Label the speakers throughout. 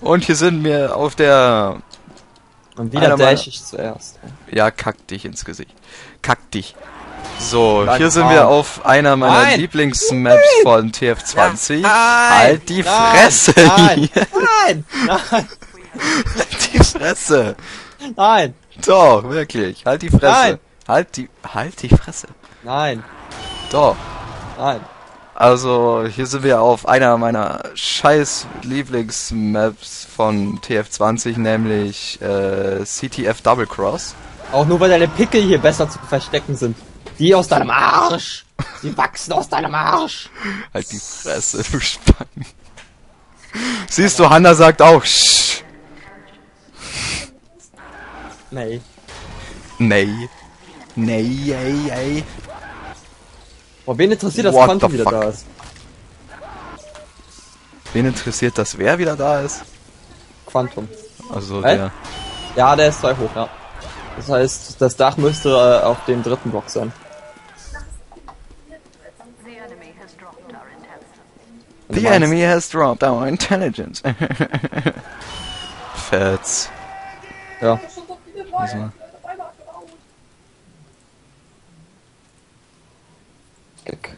Speaker 1: Und hier sind wir auf der...
Speaker 2: Und wieder dash ich zuerst.
Speaker 1: Ja, kack dich ins Gesicht. Kack dich. So,
Speaker 2: Nein,
Speaker 1: hier sind wir auf einer meiner
Speaker 2: Nein.
Speaker 1: Lieblingsmaps von TF20.
Speaker 2: Nein.
Speaker 1: Halt die
Speaker 2: Nein.
Speaker 1: Fresse.
Speaker 2: Nein! Nein!
Speaker 1: Halt die Fresse.
Speaker 2: Nein!
Speaker 1: Doch, wirklich. Halt die Fresse.
Speaker 2: Nein.
Speaker 1: Halt die, halt die Fresse.
Speaker 2: Nein!
Speaker 1: Doch.
Speaker 2: Nein!
Speaker 1: Also, hier sind wir auf einer meiner scheiß Lieblingsmaps von TF20, nämlich äh, CTF Double Cross.
Speaker 2: Auch nur weil deine Pickel hier besser zu verstecken sind. Die aus deinem Arsch! Die wachsen aus deinem Arsch!
Speaker 1: Halt die Fresse, du Spacken. Siehst du, Hanna sagt auch, Sch.
Speaker 2: Nee.
Speaker 1: Nee. Nee, ey, ey.
Speaker 2: Boah, wen interessiert, dass
Speaker 1: What
Speaker 2: Quantum wieder
Speaker 1: fuck?
Speaker 2: da ist?
Speaker 1: Wen interessiert das, wer wieder da ist?
Speaker 2: Quantum.
Speaker 1: Also
Speaker 2: Hä?
Speaker 1: der.
Speaker 2: Ja, der ist zwei hoch, ja. Das heißt, das Dach müsste äh, auf dem dritten Block sein.
Speaker 3: The enemy has dropped our intelligence.
Speaker 2: Wenn du
Speaker 1: The
Speaker 2: meinst.
Speaker 1: enemy has dropped our intelligence. Fetz.
Speaker 2: Ja.
Speaker 1: Also,
Speaker 2: Gag.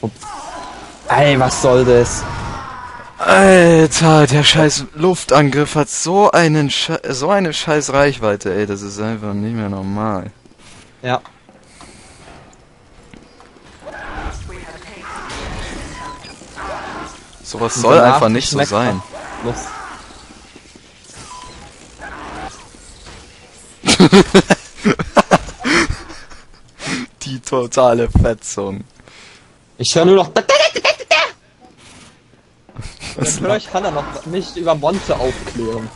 Speaker 2: Upp. Ey, was soll das?
Speaker 1: Alter, der scheiß Luftangriff hat so einen Sche so eine scheiß Reichweite, ey, das ist einfach nicht mehr normal.
Speaker 2: Ja.
Speaker 1: Sowas soll einfach nicht so sein.
Speaker 2: nach Lust.
Speaker 1: Die totale Fetzung.
Speaker 2: Ich höre nur noch.
Speaker 1: Was,
Speaker 2: Dann höre ich Hannah noch nicht über Monte aufklären.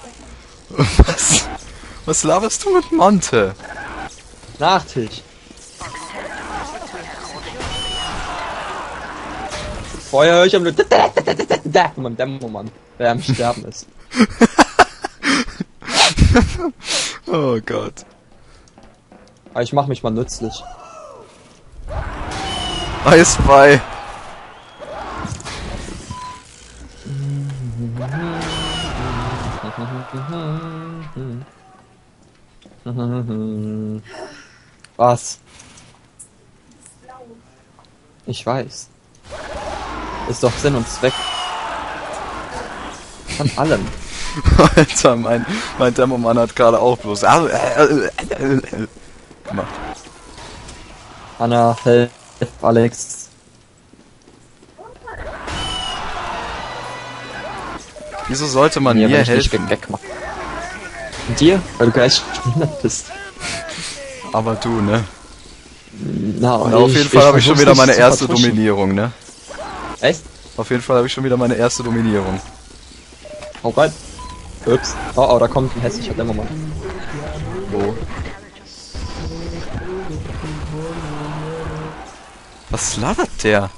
Speaker 1: was, was laberst du mit Monte?
Speaker 2: Nachtisch. Vorher höre ich am nur von meinem Dämmermann, der am Sterben ist.
Speaker 1: Oh Gott.
Speaker 2: Aber ich mach mich mal nützlich.
Speaker 1: Eisbei.
Speaker 2: Was? Ich weiß. Ist doch Sinn und Zweck. Von allem.
Speaker 1: Alter, mein, mein Dämmermann hat gerade auch bloß gemacht.
Speaker 2: Anna, help, Alex.
Speaker 1: Wieso sollte man
Speaker 2: Mir,
Speaker 1: mir helfen?
Speaker 2: Gag mache. Und dir? Weil du gleich behindert bist.
Speaker 1: Aber du, ne?
Speaker 2: Na,
Speaker 1: Und auf
Speaker 2: ich-
Speaker 1: jeden Fall habe ich schon wieder meine erste. Dominierung, ne?
Speaker 2: Echt?
Speaker 1: Auf jeden Fall habe ich schon wieder meine erste Dominierung.
Speaker 2: Hau rein. Ups. Oh, oh, da kommt ein hässlicher Dämmermann.
Speaker 1: Wo? Was labert der?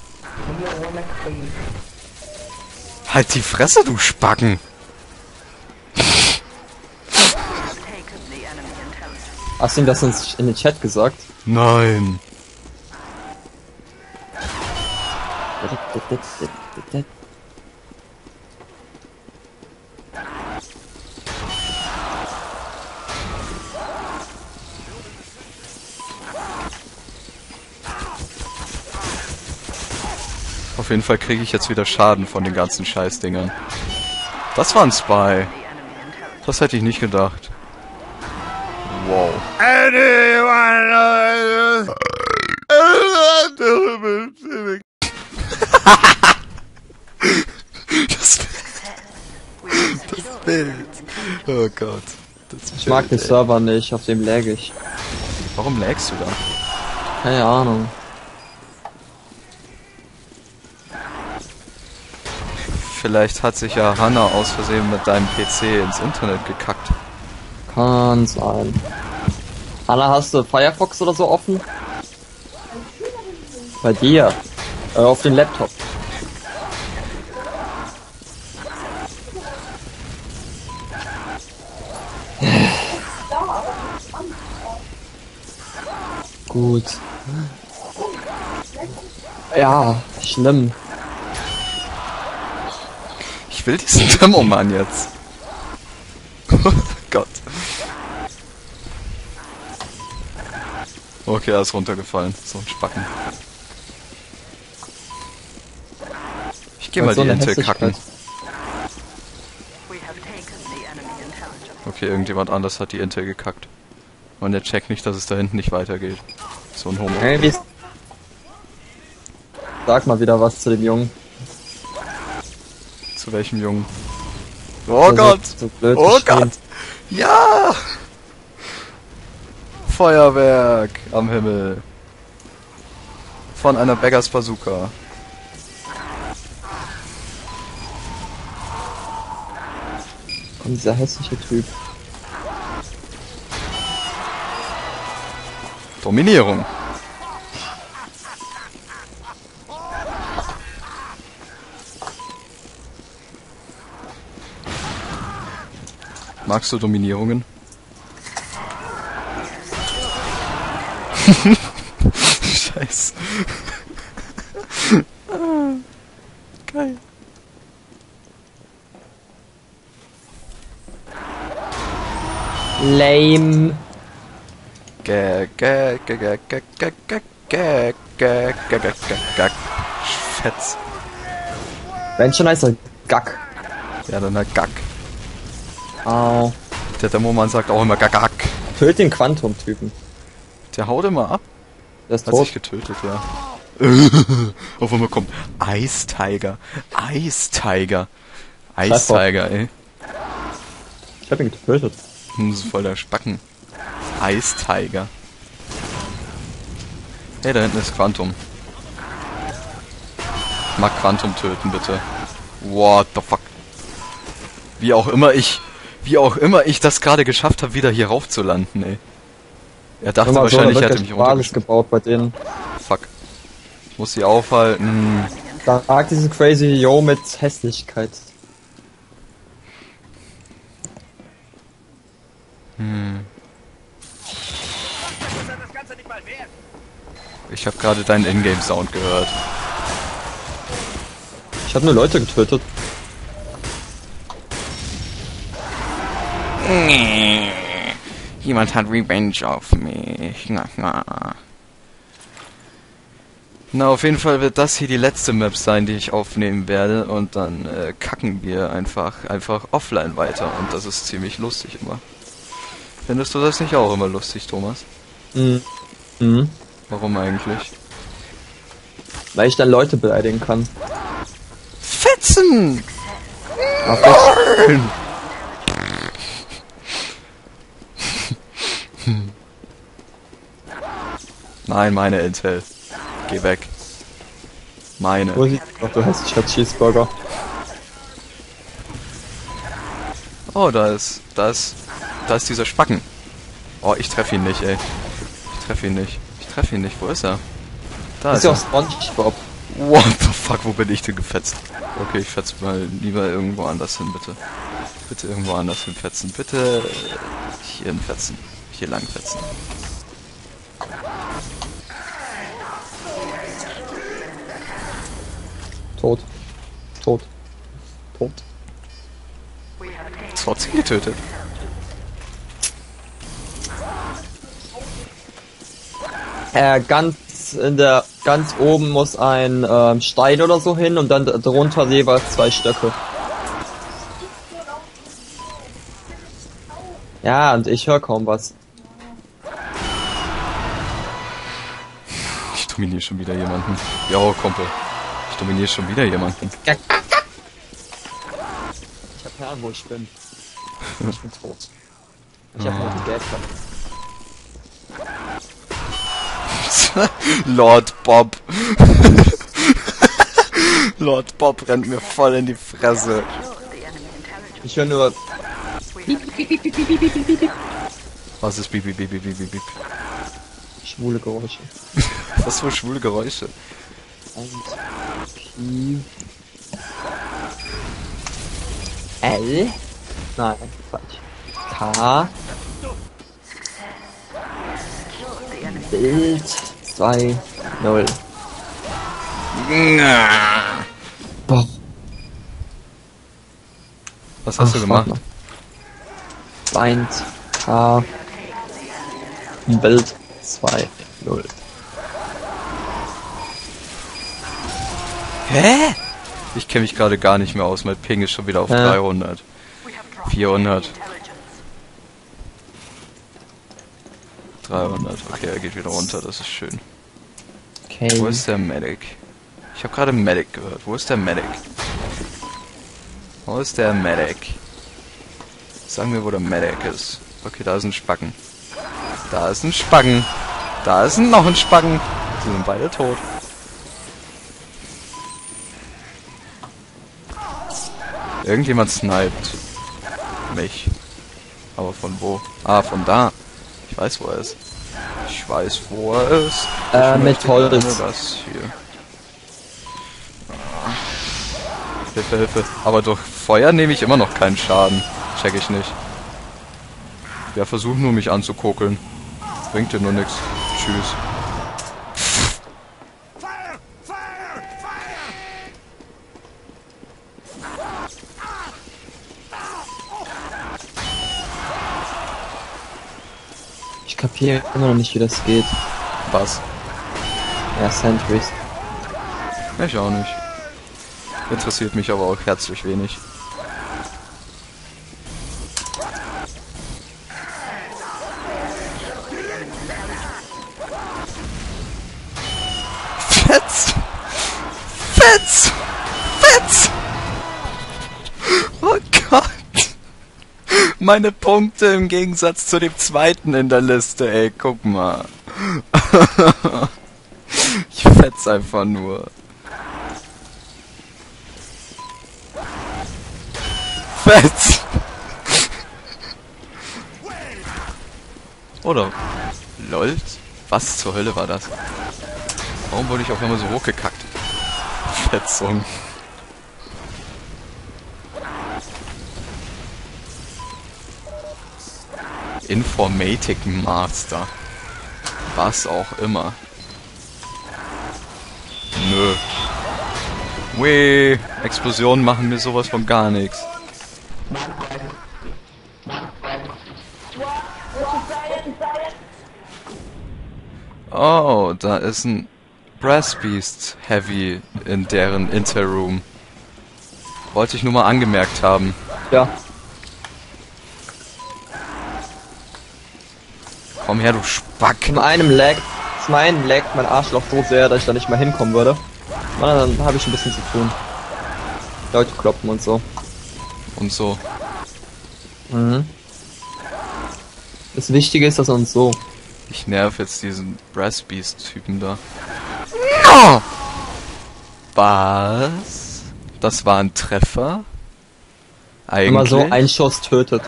Speaker 1: Halt die Fresse, du Spacken!
Speaker 2: Hast du ihm das ins- in den Chat gesagt?
Speaker 1: Nein! Auf jeden Fall kriege ich jetzt wieder Schaden von den ganzen Scheißdingern. Das war ein Spy. Das hätte ich nicht gedacht. Wow. Das, das Bild. Oh Gott.
Speaker 2: Ich mag den. Server nicht, auf dem lag ich.
Speaker 1: Warum lagst du da?
Speaker 2: Keine Ahnung.
Speaker 1: Vielleicht hat sich ja Hanna aus Versehen mit deinem PC ins Internet gekackt.
Speaker 2: Kann sein. Anna, hast du Firefox oder so offen? Bei dir. Äh, auf dem Laptop. Gut. Ja, schlimm.
Speaker 1: Ich will diesen Demomann jetzt. Oh Gott. Okay, er ist runtergefallen. So ein Spacken. Ich geh mal die Intel kacken. Okay, irgendjemand anders hat die Intel gekackt. Und der checkt nicht, dass es da hinten nicht weitergeht. So ein Homo.
Speaker 2: Hey, wie Sag mal wieder was zu dem Jungen.
Speaker 1: Zu welchem Jungen? Oh Gott!
Speaker 2: So,
Speaker 1: Oh
Speaker 2: geschrien.
Speaker 1: Gott! Ja! Feuerwerk am Himmel. Von einer Beggars Bazooka.
Speaker 2: Und dieser hässliche Typ.
Speaker 1: Dominierung. Magst du Dominierungen? Scheiße. Ah, Geil.
Speaker 2: Lame.
Speaker 1: Gag, gag, gag, gag, gag, gag, gag, gag, gag, gag, gag, gag, gag. Fetz.
Speaker 2: Wenn schon heißt er Gack.
Speaker 1: Ja, dann halt Gag.
Speaker 2: Au.
Speaker 1: Der Demomann sagt auch immer Gagag.
Speaker 2: Töt den Quantum-Typen.
Speaker 1: Der haut immer ab.
Speaker 2: Der ist
Speaker 1: Hat
Speaker 2: tot.
Speaker 1: sich getötet, ja. Auf einmal kommt Eistiger. Eistiger. Eistiger, ey.
Speaker 2: Ich hab ihn getötet.
Speaker 1: Hm, Das ist voll der Spacken. Eistiger. Hey, da hinten ist Quantum. Mag Quantum töten, bitte. What the fuck? Wie auch immer ich, wie auch immer ich das gerade geschafft habe, wieder hier rauf zu landen, ey. Er dachte
Speaker 2: so
Speaker 1: wahrscheinlich, er hätte mich
Speaker 2: Basis gebaut bei denen.
Speaker 1: Fuck. Ich muss sie aufhalten.
Speaker 2: Da mag diesen crazy Yo mit Hässlichkeit.
Speaker 1: Ich habe gerade deinen Ingame-Sound gehört.
Speaker 2: Ich hab nur Leute getötet.
Speaker 1: Jemand hat Revenge auf mich. Na, na. Na, auf jeden Fall wird das hier die letzte Map sein, die ich aufnehmen werde. Und dann äh, kacken wir einfach, einfach offline weiter. Und das ist ziemlich lustig immer. Findest du das nicht auch immer lustig, Thomas?
Speaker 2: Mhm. Mhm.
Speaker 1: Warum eigentlich?
Speaker 2: Weil ich dann Leute beleidigen kann.
Speaker 1: Fetzen!
Speaker 2: Ach,
Speaker 1: Nein, meine Intel. Geh weg. Meine.
Speaker 2: wo sie, ach, du hässlicher Cheeseburger.
Speaker 1: Oh, da ist, da ist, da ist dieser Spacken. Oh, ich treffe ihn nicht, ey. Ich treffe ihn nicht. Ich treffe ihn nicht. Wo ist er? Da
Speaker 2: Ist
Speaker 1: ist
Speaker 2: ja
Speaker 1: er.
Speaker 2: auch Spongebob.
Speaker 1: What the fuck, wo bin ich denn gefetzt? Okay, ich fetze mal lieber irgendwo anders hin, bitte. Bitte irgendwo anders hinfetzen. Bitte hier hinfetzen. Hier lang fetzen.
Speaker 2: Tot. Tot. Tot.
Speaker 3: Have taken
Speaker 1: Trotzdem getötet.
Speaker 2: Äh, ganz in der, ganz oben muss ein ähm, Stein oder so hin und dann drunter jeweils zwei Stöcke. Ja, und ich höre kaum was.
Speaker 1: Ich dominiere schon wieder jemanden. Jo, Kumpel. Ich dominiere schon wieder jemanden.
Speaker 2: Ich hab keine Ahnung, wo ich bin. Ich bin tot. Ich hab heute Geld gehabt.
Speaker 1: Lord Bob. Lord Bob rennt mir voll in die Fresse.
Speaker 2: Ich höre nur
Speaker 1: Was ist Beep, Beep, Beep, Beep, Beep, Beep?
Speaker 2: schwule Geräusche.
Speaker 1: Was für schwule Geräusche.
Speaker 2: Und L. Nein, falsch. K. Bild 2 0. Boah.
Speaker 1: Was hast du
Speaker 2: Ach,
Speaker 1: gemacht?
Speaker 2: warte mal. Bind K Bild 2 0.
Speaker 1: Hä? Ich kenne mich gerade gar nicht mehr aus. Mein Ping ist schon wieder auf
Speaker 2: Ja.
Speaker 1: 300.
Speaker 3: We have dropped
Speaker 1: 400.
Speaker 3: intelligence.
Speaker 1: 300. Okay, er geht wieder runter. Das ist schön.
Speaker 2: Okay.
Speaker 1: Wo ist der Medic? Ich habe gerade Medic gehört. Wo ist der Medic? Wo ist der Medic? Sag mir, wo der Medic ist. Okay, da ist ein Spacken. Da ist ein Spacken. Da ist noch ein Spacken. Sie sind beide tot. Irgendjemand sniped. Mich. Aber von wo? Ah, von da. Ich weiß, wo er ist. Ich weiß, wo er ist.
Speaker 2: Äh, mit Holz.
Speaker 1: gerne Das hier. Ah. Hilfe, Hilfe. Aber durch Feuer nehme ich immer noch keinen Schaden. Check ich nicht. Der versucht nur mich anzukokeln. Bringt dir nur nichts. Tschüss.
Speaker 2: Kapiere immer noch nicht, wie das geht.
Speaker 1: Was?
Speaker 2: Ja, Sentries.
Speaker 1: Ich auch nicht. Interessiert mich aber auch herzlich wenig. Meine Punkte im Gegensatz zu dem zweiten in der Liste, ey, guck mal. Ich fetz einfach nur. Fetz! Oder? Lol? Was zur Hölle war das? Warum wurde ich auf einmal so hochgekackt? Fetzung. Informatic Master. Was auch immer. Nö. Weh, Explosionen machen mir sowas von gar nichts. Oh, da ist ein Brass Beast Heavy in deren Interroom. Wollte ich nur mal angemerkt haben.
Speaker 2: Ja.
Speaker 1: Komm her, du Spack.
Speaker 2: Zum einen lag, zum einen lag mein Arschloch so sehr, dass ich da nicht mehr hinkommen würde. Und dann habe ich ein bisschen zu tun. Leute kloppen und so.
Speaker 1: Und so.
Speaker 2: Mhm. Das Wichtige ist, dass er uns so.
Speaker 1: Ich nerv jetzt diesen Brass Beast Typen da. No! Was? Das war ein Treffer? Eigentlich
Speaker 2: Immer so ein Schuss tötet.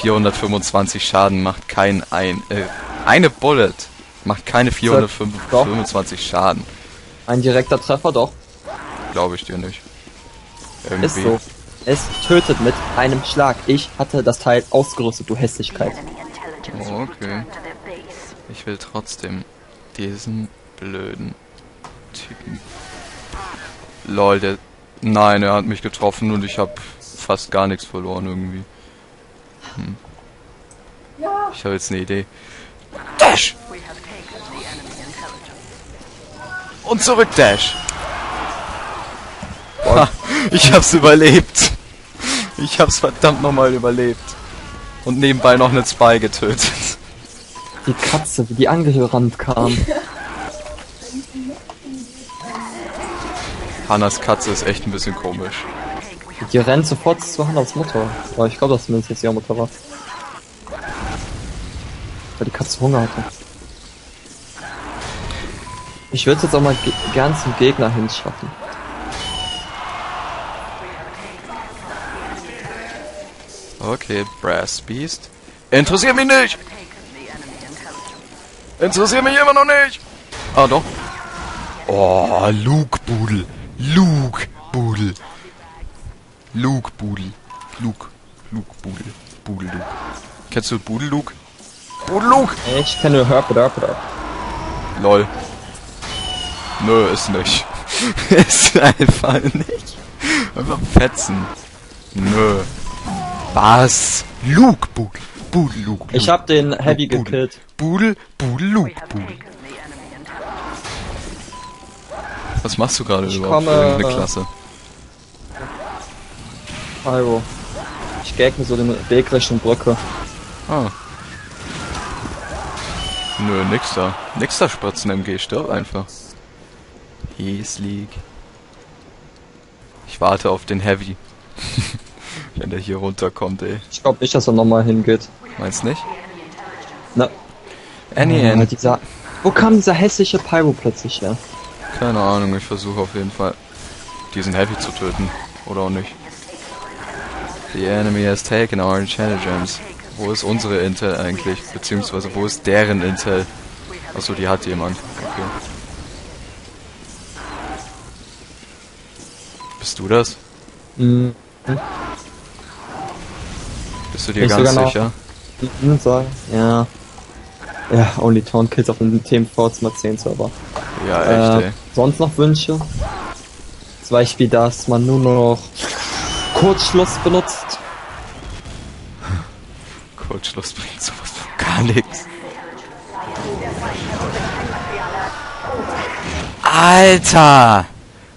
Speaker 1: 425 Schaden macht kein ein äh, eine Bullet macht keine 425 Schaden.
Speaker 2: Ein direkter Treffer, doch.
Speaker 1: Glaube ich dir nicht.
Speaker 2: Ist
Speaker 1: Irgendwie.
Speaker 2: so. Es tötet mit einem Schlag. Ich hatte das Teil ausgerüstet, du Hässlichkeit.
Speaker 1: Oh, okay. Ich will trotzdem diesen blöden Typen. Lol, der. Nein, er hat mich getroffen und ich habe fast gar nichts verloren irgendwie. Hm. Ich habe jetzt eine Idee. Dash! Und zurück, Dash! Ha, ich hab's überlebt. Ich hab's verdammt nochmal überlebt. Und nebenbei noch eine Spy getötet.
Speaker 2: Die Katze, wie die angerannt kam.
Speaker 1: Hannas Katze ist echt ein bisschen komisch.
Speaker 2: Die rennt sofort zu Hannas Mutter. Aber ich glaube, dass zumindest jetzt ihre Mutter war. Weil die Katze Hunger hatte. Ich würde jetzt auch mal ge gern zum Gegner hinschaffen.
Speaker 1: Okay, Brass Beast. Interessiert mich nicht! Interessiert mich immer noch nicht! Ah, doch. Oh, Luke Budel. Luke Budel. Luke. Luke. Luke Budel. Budel Luke. Kennst du Budel Luke? Budel Luke!
Speaker 2: Ich kenne nur Herp oder oder.
Speaker 1: Lol. Nö, ist nicht. ist einfach nicht. Einfach fetzen. Nö. Was? Luke, Budel, Budel, Luke.
Speaker 2: Ich hab den Heavy
Speaker 1: Budel.
Speaker 2: gekillt.
Speaker 1: Budel, Budel, Luke, Budel. Was machst du gerade überhaupt für
Speaker 2: komme,
Speaker 1: irgendeine
Speaker 2: äh,
Speaker 1: Klasse?
Speaker 2: Pyro. Ich mir so den Weg Richtung Brücke.
Speaker 1: Ah. Nö, nix da. Nix da Spritzen MG, stirb einfach. Yes, League. Ich warte auf den Heavy. Wenn der hier runterkommt, ey.
Speaker 2: Ich glaube nicht, dass er nochmal hingeht.
Speaker 1: Meinst nicht?
Speaker 2: Na,
Speaker 1: Annie,
Speaker 2: äh, dieser, wo kam dieser hässliche Pyro plötzlich her?
Speaker 1: Keine Ahnung, ich versuche auf jeden Fall, diesen Heavy zu töten. Oder auch nicht. The enemy has taken our intelligence. Wo ist unsere Intel eigentlich? Beziehungsweise wo ist deren Intel? Achso, die hat jemand. Okay. Bist du das?
Speaker 2: Hm,
Speaker 1: Bist du dir
Speaker 2: Ich
Speaker 1: ganz
Speaker 2: noch.
Speaker 1: sicher?
Speaker 2: hm, sagen. Ja. Ja, Only Town Kills auf dem TMV 10 Server.
Speaker 1: Ja, echt,
Speaker 2: Äh,
Speaker 1: ey.
Speaker 2: sonst noch Wünsche? Zum Beispiel, dass man nur noch Kurzschluss benutzt.
Speaker 1: Kurzschluss bringt sowas von gar nichts. Alter!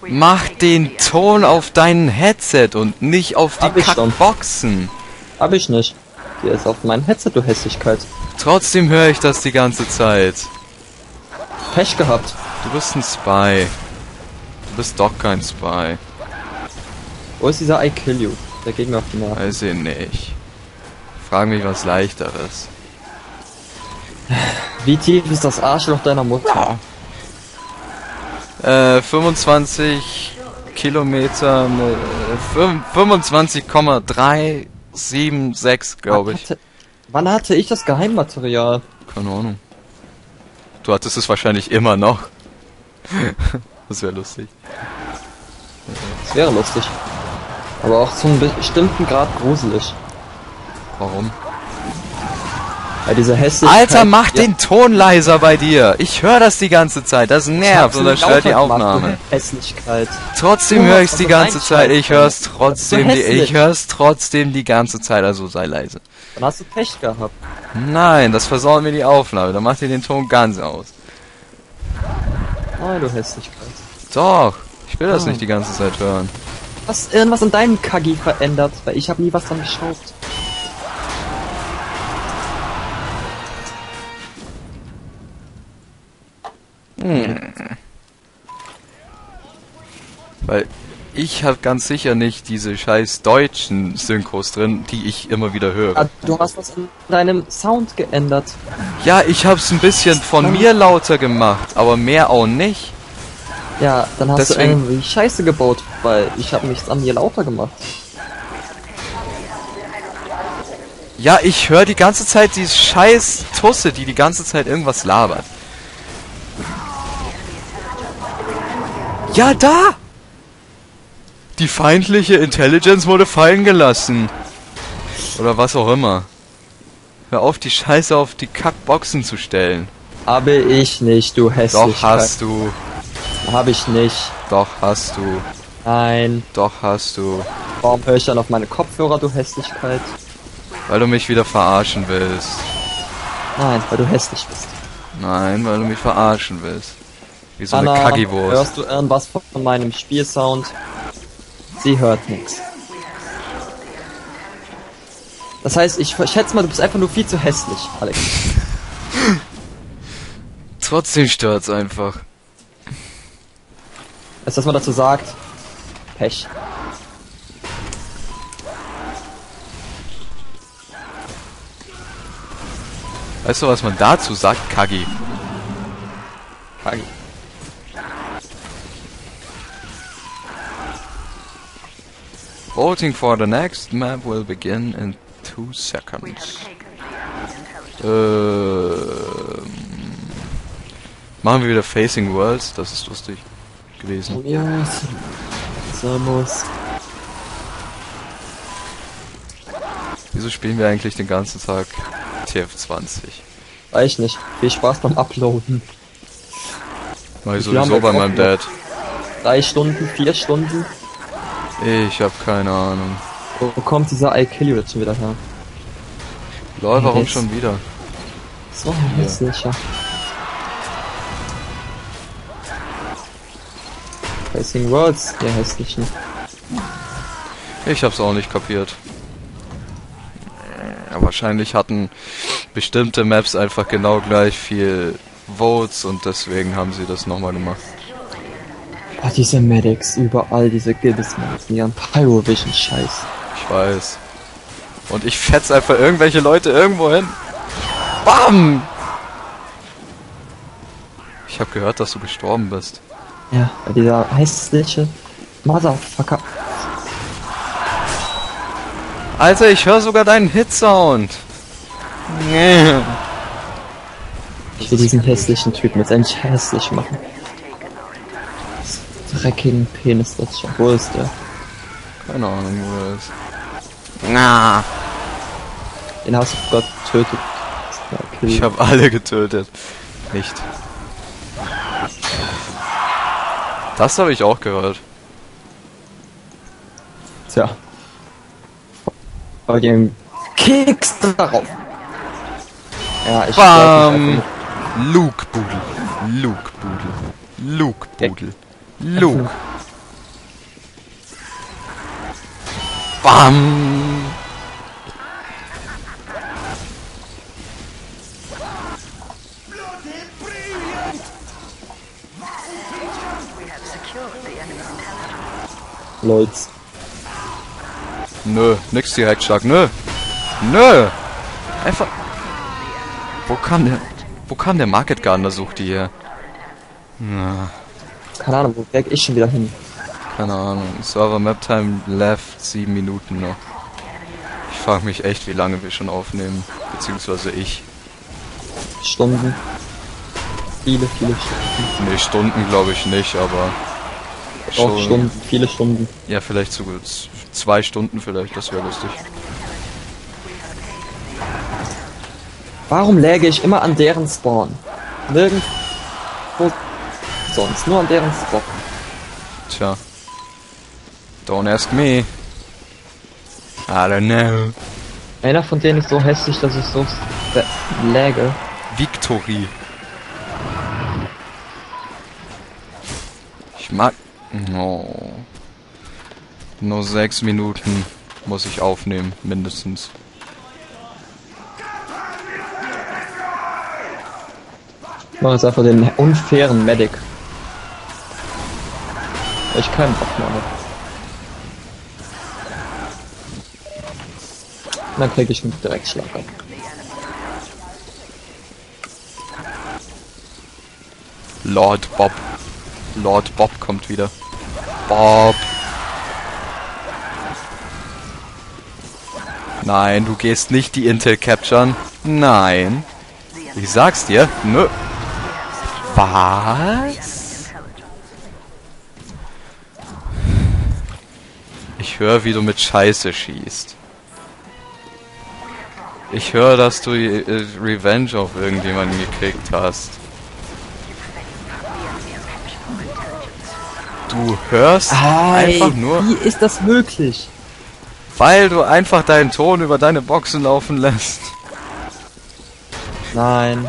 Speaker 1: Mach den Ton auf dein Headset und nicht auf die. Kackboxen.
Speaker 2: Hab ich nicht. Hier ist auf mein Headset, du Hässlichkeit.
Speaker 1: Trotzdem höre ich das die ganze Zeit.
Speaker 2: Pech gehabt.
Speaker 1: Du bist ein Spy. Du bist doch kein Spy.
Speaker 2: Wo ist dieser I Kill You? Der mir auf die Nerven.
Speaker 1: Weiß ich nicht. Frag mich was leichteres.
Speaker 2: Wie tief ist das Arschloch deiner Mutter?
Speaker 1: Äh, 25 Kilometer, mit, äh, fünf- 25,376, glaube ich.
Speaker 2: hatte, wann hatte ich das Geheimmaterial?
Speaker 1: Keine Ahnung. Du hattest es wahrscheinlich immer noch. das wäre lustig.
Speaker 2: Das wäre lustig. Aber auch zu einem bestimmten Grad gruselig.
Speaker 1: Warum?
Speaker 2: Weil diese Hässlichkeit...
Speaker 1: Alter, mach
Speaker 2: Ja,
Speaker 1: den Ton leiser bei dir. Ich höre das die ganze Zeit. Das
Speaker 2: ich
Speaker 1: nervt
Speaker 2: hab's
Speaker 1: und das
Speaker 2: lauter
Speaker 1: stört die Aufnahme.
Speaker 2: Hässlichkeit.
Speaker 1: Trotzdem höre
Speaker 2: machst
Speaker 1: ich's die ganze Zeit. Ich hör's
Speaker 2: Du
Speaker 1: trotzdem, die, ich hör's trotzdem die ganze Zeit. Also sei leise.
Speaker 2: Dann hast du Pech gehabt.
Speaker 1: Nein, das versaut mir die Aufnahme. Dann macht ihr den Ton ganz aus.
Speaker 2: Nein, du Hässlichkeit.
Speaker 1: Doch, ich will das
Speaker 2: Ah.
Speaker 1: nicht die ganze Zeit hören.
Speaker 2: Hast irgendwas an deinem Kagi verändert? Weil ich habe nie was dran geschaut.
Speaker 1: Weil ich habe ganz sicher nicht diese scheiß deutschen Synchros drin, die ich immer wieder höre.
Speaker 2: Ah, du hast was an deinem Sound geändert.
Speaker 1: Ja, ich hab's ein bisschen von mir lauter gemacht, aber mehr auch nicht.
Speaker 2: Ja, dann hast
Speaker 1: Deswegen-
Speaker 2: du irgendwie Scheiße gebaut, weil ich habe nichts an mir lauter gemacht.
Speaker 1: Ja, ich höre die ganze Zeit die scheiß Tusse, die die ganze Zeit irgendwas labert. Ja, da! Die feindliche Intelligence wurde fallen gelassen. Oder was auch immer. Hör auf, die Scheiße auf die Kackboxen zu stellen.
Speaker 2: Habe ich nicht, du
Speaker 1: Doch
Speaker 2: Hässlichkeit.
Speaker 1: hast du.
Speaker 2: Habe ich nicht.
Speaker 1: Doch hast du.
Speaker 2: Nein.
Speaker 1: Doch hast du.
Speaker 2: Warum höre ich dann auf meine Kopfhörer, du Hässlichkeit?
Speaker 1: Weil du mich wieder verarschen willst.
Speaker 2: Nein, weil du hässlich bist.
Speaker 1: Nein, weil du mich verarschen willst. Wie so eine
Speaker 2: Anna,
Speaker 1: Kackiwurst.
Speaker 2: hörst du irgendwas von von meinem Spielsound? Sie hört nichts. Das heißt, ich schätze mal, du bist einfach nur viel zu hässlich, Alex.
Speaker 1: Trotzdem stört's einfach.
Speaker 2: Du, was man dazu sagt? Pech.
Speaker 1: Weißt du, was man dazu sagt? Kagi.
Speaker 2: Kagi.
Speaker 1: Voting for the next map will begin in two seconds. Ähm, machen wir wieder Facing Worlds, das ist lustig gewesen.
Speaker 2: Ja, Samus.
Speaker 1: Wieso spielen wir eigentlich den ganzen Tag TF20?
Speaker 2: Weiß ich nicht. Viel Spaß beim Uploaden.
Speaker 1: Mach ich sowieso bei meinem Dad.
Speaker 2: Drei Stunden, vier Stunden.
Speaker 1: Ich hab keine Ahnung.
Speaker 2: Wo kommt dieser I Kill You jetzt schon wieder her?
Speaker 1: Lol, warum
Speaker 2: Jetzt.
Speaker 1: schon wieder?
Speaker 2: So hässlicher. Facing Worlds, der hässlichen.
Speaker 1: Ich hab's auch nicht kapiert. Ja, wahrscheinlich hatten bestimmte Maps einfach genau gleich viel Votes und deswegen haben sie das nochmal gemacht.
Speaker 2: Boah, diese Medics, überall diese Gildes-Medics, die ihren Pyrovision-Scheiß.
Speaker 1: Ich weiß. Und ich fetz einfach irgendwelche Leute irgendwo hin. Bam! Ich hab gehört, dass du gestorben bist.
Speaker 2: Ja, dieser hässliche Motherfucker.
Speaker 1: Alter, ich höre sogar deinen Hit-Sound.
Speaker 2: Ich will diesen hässlichen Typen jetzt endlich hässlich machen. Dreckigen Penis, das schon. Wo ist der?
Speaker 1: Keine Ahnung, wo er ist. Na,
Speaker 2: Den hast du Gott getötet.
Speaker 1: Ich habe alle getötet. Nicht. Das habe ich auch gehört.
Speaker 2: Tja. Bei dem Keks darauf. Ja, ich
Speaker 1: Bam! Luke Budel. Luke Budel. Luke Budel. Luke. Bam! Nix direkt stark. Nö. Nö. Einfach. Wo kam der. Wo kam der Market Gardener sucht die hier? Na,
Speaker 2: Keine Ahnung, wo weg ich schon wieder hin?
Speaker 1: keine Ahnung. Server Map Time left 7 Minuten noch. Ich frage mich echt, wie lange wir schon aufnehmen. Beziehungsweise ich.
Speaker 2: Stunden. Viele, viele Stunden.
Speaker 1: Nee, Stunden glaube ich nicht, aber.
Speaker 2: Auch Stunden, viele Stunden.
Speaker 1: Ja, vielleicht sogar zwei Stunden vielleicht, das wäre lustig.
Speaker 2: Warum läge ich immer an deren Spawn? Nirgendwo sonst, nur an deren Spawn.
Speaker 1: Tja. Don't ask me. I don't know.
Speaker 2: Einer von denen ist so hässlich, dass ich so läge.
Speaker 1: Victory. Ich mag. No. Nur sechs Minuten muss ich aufnehmen, mindestens.
Speaker 2: Ich mache jetzt einfach den unfairen Medic. Ich keinen Bock mehr dann krieg ich einen Direktschlag ab.
Speaker 1: Lord Bob. Lord Bob kommt wieder. Bob. Nein, du gehst nicht die Intel capturen. Nein. Ich sag's dir. Nö. Was? Ich höre, wie du mit Scheiße schießt. Ich höre, dass du äh, Revenge auf irgendjemanden gekriegt hast. Du hörst einfach nur,
Speaker 2: Wie ist das möglich?
Speaker 1: weil du einfach deinen Ton über deine Boxen laufen lässt.
Speaker 2: Nein.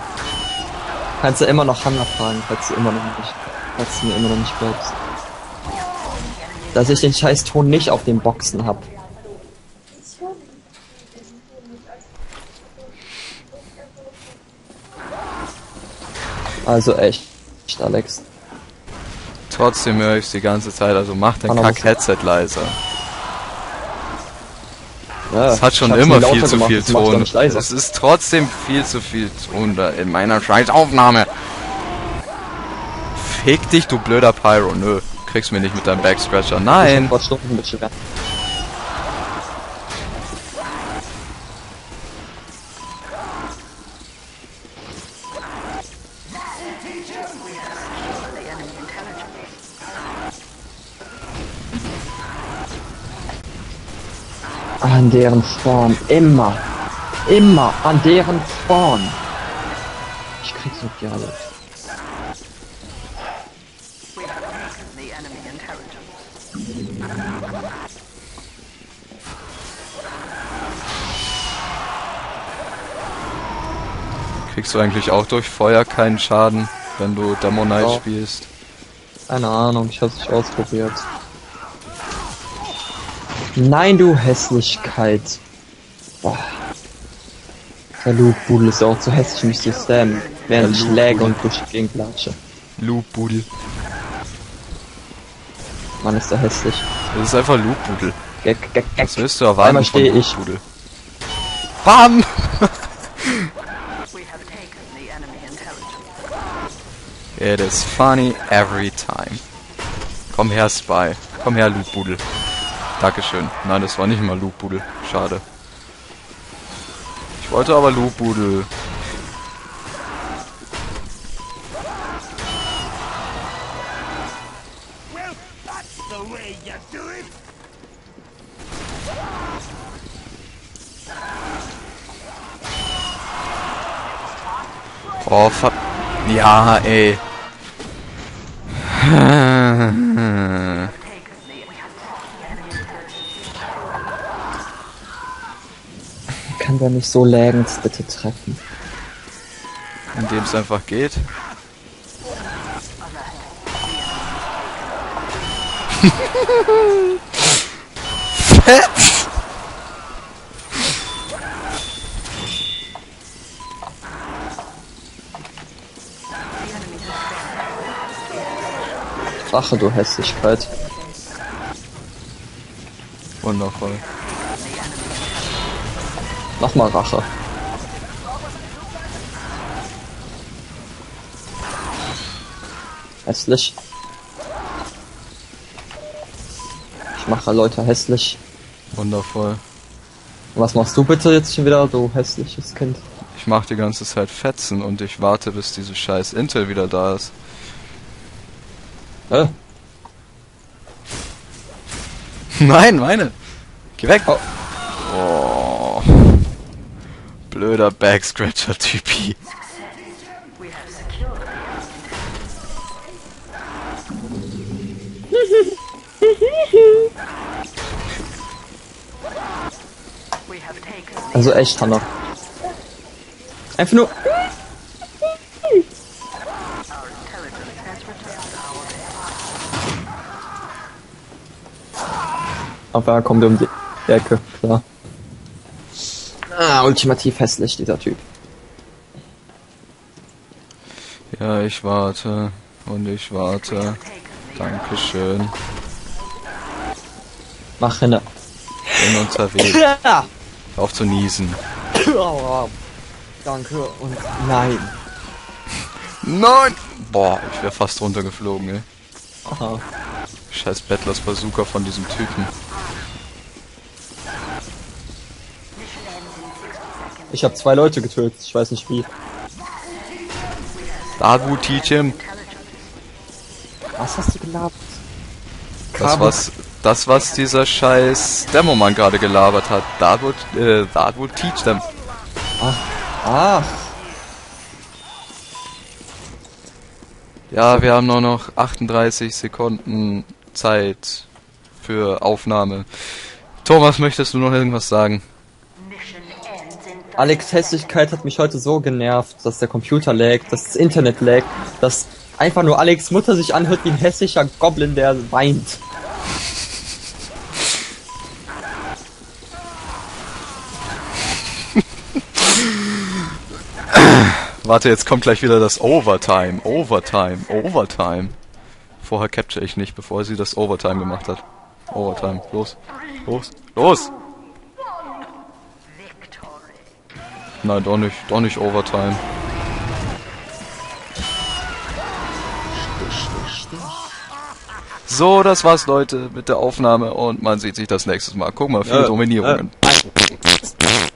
Speaker 2: Kannst du immer noch Hannah fragen, falls du immer noch nicht, falls du mir immer noch nicht glaubst. Dass ich den scheiß Ton nicht auf den Boxen hab. Also echt, echt Alex.
Speaker 1: Trotzdem höre ich die ganze Zeit, also mach dein Kack-Headset leiser.
Speaker 2: Ja,
Speaker 1: Es hat schon
Speaker 2: ich
Speaker 1: immer viel zu
Speaker 2: gemacht,
Speaker 1: viel Ton. Es ist trotzdem viel zu viel Ton da in meiner scheiß Aufnahme. Fick dich, du blöder Pyro. Nö, kriegst mir nicht mit deinem Backscratcher.
Speaker 2: Ich
Speaker 1: Nein.
Speaker 2: hab An deren Spawn. Immer. Immer an deren Spawn. Ich krieg so
Speaker 3: die alle.
Speaker 1: Kriegst du eigentlich auch durch Feuer keinen Schaden, wenn du Dämonite
Speaker 2: oh.
Speaker 1: spielst?
Speaker 2: Keine Ahnung, ich hab's nicht ausprobiert. Nein, du Hässlichkeit. Boah. Der Loop-Budel ist auch zu hässlich, mich zu stammen, während ich
Speaker 1: Loop-Budel.
Speaker 2: und durch die Gegend latsche.
Speaker 1: Loopbudel.
Speaker 2: Mann, ist der hässlich.
Speaker 1: Das ist einfach Loopbudel.
Speaker 2: Gag, gag, gag.
Speaker 1: Was willst du erwarten
Speaker 2: Einmal stehe ich.
Speaker 1: BAM! It is funny every time. Komm her, Spy. Komm her, Loopbudel. Dankeschön. Nein, das war nicht mal Loopbudel. Schade. Ich wollte aber Loopbudel. Oh, ver... Ja, ey.
Speaker 2: Kann der mich so lägend bitte treffen?
Speaker 1: Indem es einfach geht. Fett!
Speaker 2: Rache, du Hässlichkeit.
Speaker 1: Wundervoll.
Speaker 2: Nochmal Rache. Hässlich. Ich mache Leute hässlich.
Speaker 1: Wundervoll.
Speaker 2: Was machst du bitte jetzt schon wieder, du hässliches Kind?
Speaker 1: Ich mach die ganze Zeit Fetzen und ich warte, bis diese scheiß Intel wieder da ist.
Speaker 2: Äh,
Speaker 1: Nein, meine! Geh weg!
Speaker 2: Oh.
Speaker 1: Oh.
Speaker 3: Taken the
Speaker 2: also echt, Hanna. Einfach nur. Aber er kommt um die Ecke, klar. Ah, ultimativ hässlich, dieser Typ.
Speaker 1: Ja, ich warte. Und ich warte. Dankeschön.
Speaker 2: Mach hinne.
Speaker 1: Bin unterwegs. Auf zu niesen.
Speaker 2: Danke und nein.
Speaker 1: Nein! Boah, ich wäre fast runtergeflogen, ey.
Speaker 2: Aha.
Speaker 1: Scheiß Bettlers Bazooka von diesem Typen.
Speaker 2: Ich habe zwei Leute getötet, ich weiß nicht wie.
Speaker 1: Dagu teach him.
Speaker 2: Was hast du gelabert?
Speaker 1: Das was, das was dieser scheiß Demomann gerade gelabert hat. That would, äh, that would teach them.
Speaker 2: Ah,
Speaker 1: Ja, wir haben nur noch 38 Sekunden Zeit für Aufnahme. Thomas, möchtest du noch irgendwas sagen?
Speaker 2: Alex Hässlichkeit hat mich heute so genervt, dass der Computer laggt, dass das Internet laggt, dass einfach nur Alex Mutter sich anhört wie ein hässlicher Goblin, der weint.
Speaker 1: Warte, jetzt kommt gleich wieder das Overtime. Overtime. Overtime. Vorher capture ich nicht, bevor sie das Overtime gemacht hat. Overtime. Los. Los. Los!
Speaker 3: victory.
Speaker 1: Nein, doch nicht. Doch nicht Overtime. So, das war's, Leute, mit der Aufnahme und man sieht sich das nächstes Mal. Guck mal, viele
Speaker 2: Äh,
Speaker 1: Dominierungen.
Speaker 2: äh.